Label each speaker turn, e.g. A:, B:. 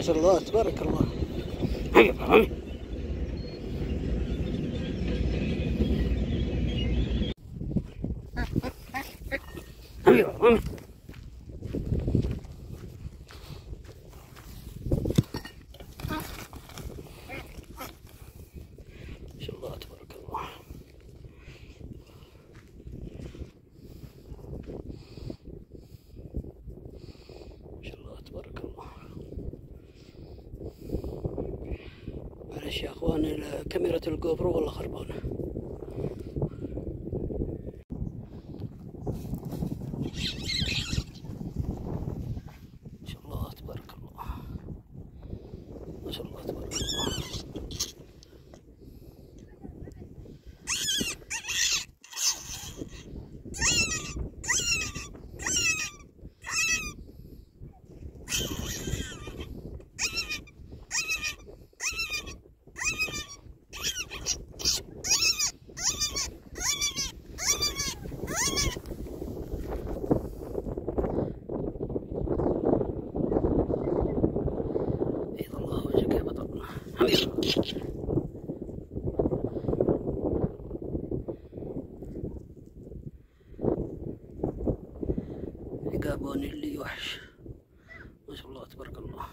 A: الله تبارك الله. ما شاء الله تبارك الله ما شاء الله تبارك الله معلش يا اخوان كاميرا الجوبرو والله خربانة. شاء الله تبارك الله. الله. اللي وحش. ما شاء الله تبارك الله.